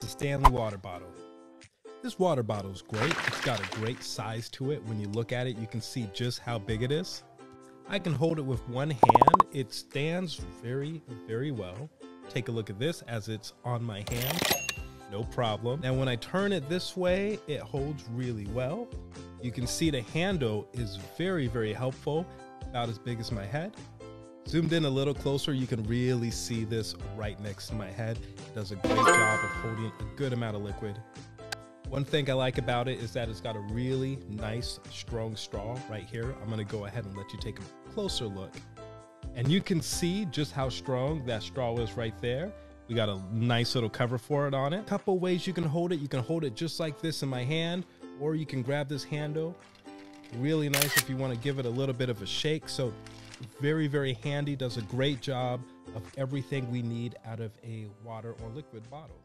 The Stanley water bottle. This water bottle is great. It's got a great size to it. When you look at it, you can see just how big it is. I can hold it with one hand. It stands very, very well. Take a look at this as it's on my hand. No problem. Now, when I turn it this way, it holds really well. You can see the handle is very, very helpful, about as big as my head. Zoomed in a little closer, you can really see this right next to my head. It does a great job of holding a good amount of liquid. One thing I like about it is that it's got a really nice, strong straw right here. I'm gonna go ahead and let you take a closer look. And you can see just how strong that straw is right there. We got a nice little cover for it on it. Couple ways you can hold it. You can hold it just like this in my hand, or you can grab this handle. Really nice if you want to give it a little bit of a shake. So very, very handy. Does a great job of everything we need out of a water or liquid bottle.